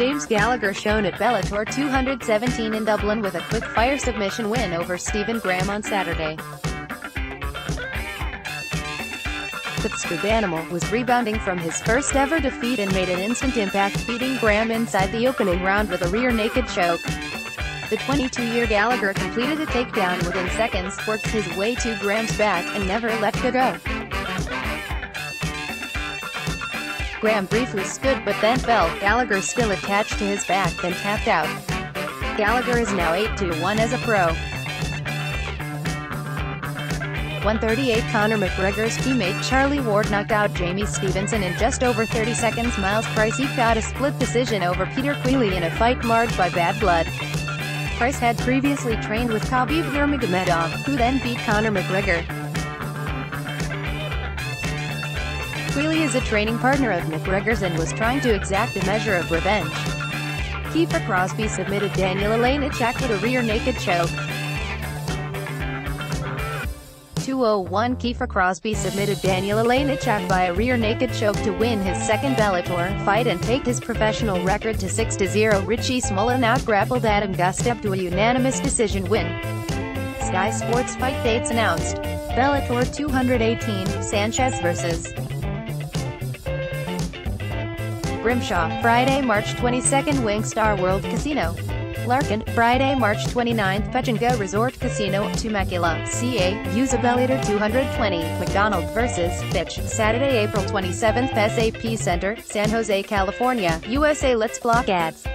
James Gallagher shown at Bellator 217 in Dublin with a quick-fire submission win over Steven Graham on Saturday. The Strabanimal was rebounding from his first-ever defeat and made an instant impact beating Graham inside the opening round with a rear-naked choke. The 22-year Gallagher completed a takedown within seconds, worked his way to Graham's back, and never let go. Graham briefly stood but then fell, Gallagher still attached to his back then tapped out. Gallagher is now 8-1 as a pro. 138 Conor McGregor's teammate Charlie Ward knocked out Jamie Stevenson in just over 30 seconds Miles Price got a split decision over Peter Queally in a fight marred by bad blood. Price had previously trained with Khabib Nurmagomedov, who then beat Conor McGregor. Queally is a training partner of McGregor's and was trying to exact a measure of revenge. Kiefer Crosby submitted Daniel Elenichak with a rear naked choke. 201 Kiefer Crosby submitted Daniel Elenichak by a rear naked choke to win his second Bellator fight and take his professional record to 6-0 Richie Smullen out-grappled Adam Gustav to a unanimous decision win. Sky Sports fight dates announced. Bellator 218, Sanchez vs. Grimshaw, Friday, March 22, WinStar World Casino. Larkin, Friday, March 29th, Pechanga Resort Casino, Temecula, CA, USA Bellator 220, McDonald vs. Fitch, Saturday, April 27th, SAP Center, San Jose, California, USA Let's block ads.